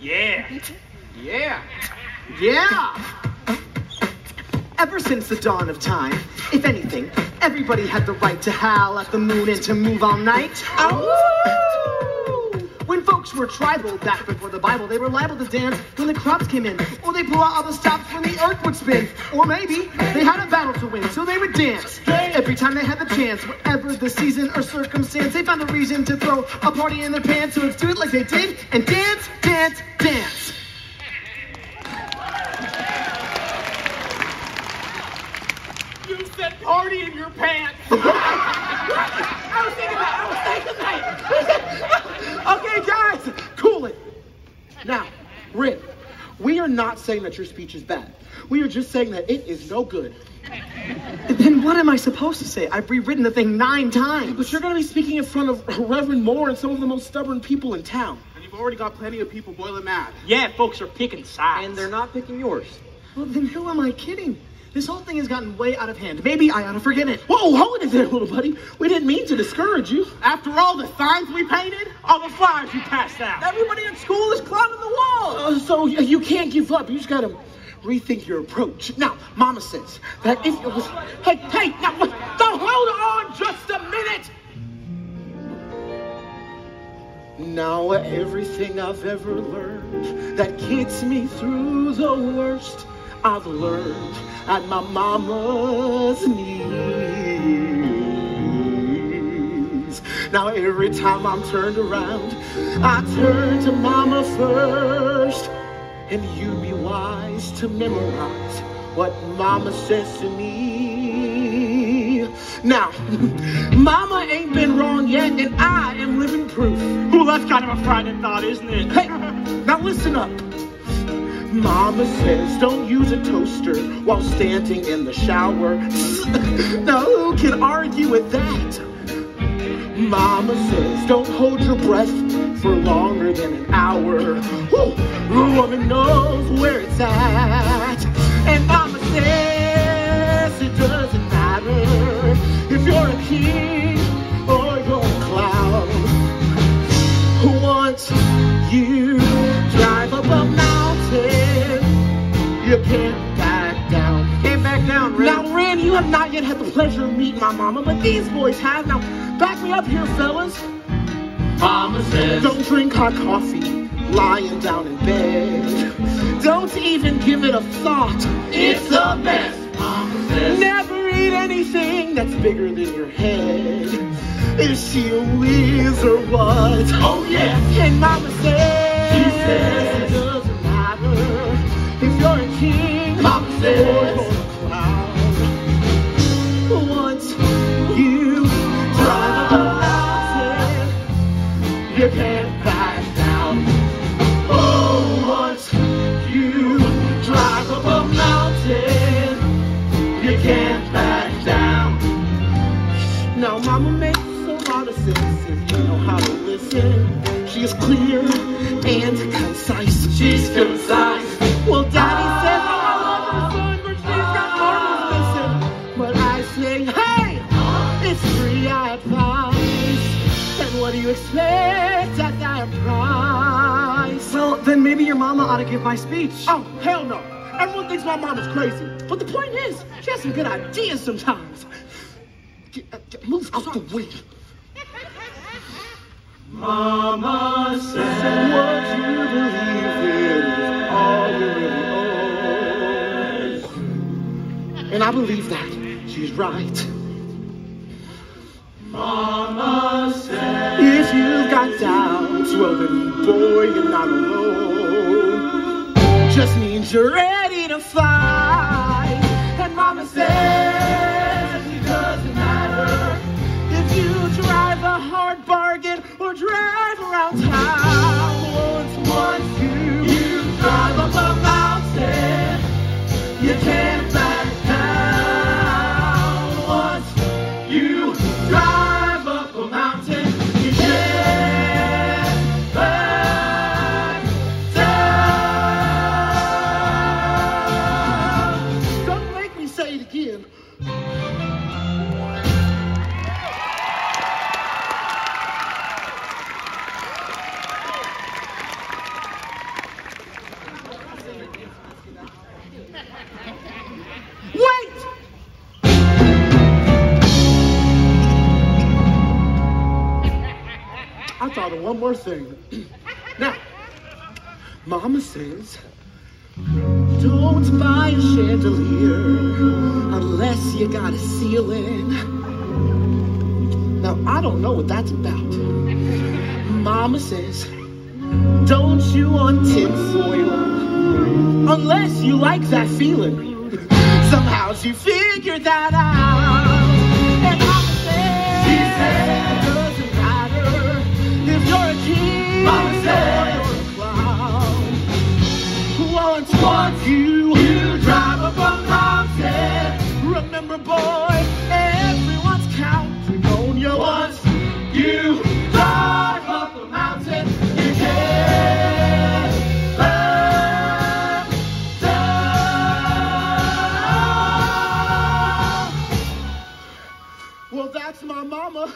Yeah. Yeah. Yeah! Ever since the dawn of time, if anything, everybody had the right to howl at the moon and to move all night. When folks were tribal back before the Bible, they were liable to dance when the crops came in, or they pull out all the stops when the earth would spin, or maybe they had a battle to win, so they would dance. Every time they had the chance, whatever the season or circumstance, they found a reason to throw a party in their pants. So let's do it like they did and dance, dance, dance. You said party in your pants. I was thinking that. I was thinking that. Okay, guys, cool it. Now, Ren, we are not saying that your speech is bad. We are just saying that it is no good. Then what am I supposed to say? I've rewritten the thing nine times. But you're going to be speaking in front of Reverend Moore and some of the most stubborn people in town. And you've already got plenty of people boiling mad. Yeah, folks are picking sides. And they're not picking yours. Well, then who am I kidding? This whole thing has gotten way out of hand. Maybe I ought to forget it. Whoa, hold it there, little buddy. We didn't mean to discourage you. After all the signs we painted, all the flyers we passed out. Everybody at school is climbing the wall. Uh, so you can't give up. You just got to rethink your approach. Now, Mama says that if it was. Hey, hey, now? Now, hold on just a minute. Now, everything I've ever learned that gets me through the worst, I've learned at my mama's knees. Now, every time I'm turned around, I turn to mama first. And you'd be wise to memorize what mama says to me. Now, mama ain't been wrong yet, and I am living proof. Well, that's kind of a frightening thought, isn't it? Hey, now listen up. Mama says don't use a toaster while standing in the shower. now who can argue with that? Mama says don't hold your breath for longer than an hour. Whew, the woman knows where it's at. And Mama says can't back down. Can't back down. Now, Ren, you have not yet had the pleasure of meeting my mama, but these boys have. Now, back me up here, fellas. Mama says, Don't drink hot coffee lying down in bed. Don't even give it a thought. it's the best. Mama says, Never eat anything that's bigger than your head. Is she a whiz or what? oh yeah. And Mama says, can't back down. Now, Mama makes a lot of sense if you know how to listen. She is clear and concise. she's concise. Well, Daddy says I love her son, but she's got marbles missing. But I say, hey, it's free advice. And what do you expect at that price? Well, then maybe your mama ought to give my speech. Oh, hell no. Everyone thinks my mom is crazy. But the point is, she has some good ideas sometimes. Get, uh, get, move out the way. Mama says, What you believe in is all you really own. And I believe that. She's right. Mama says, If you've got doubts, well then, boy, you're not alone. Just means you're ready to fight. One more thing. now, Mama says, don't buy a chandelier unless you got a ceiling. Now, I don't know what that's about. Mama says, don't chew on tinfoil unless you like that feeling. Somehow she figured that out. That's my mama.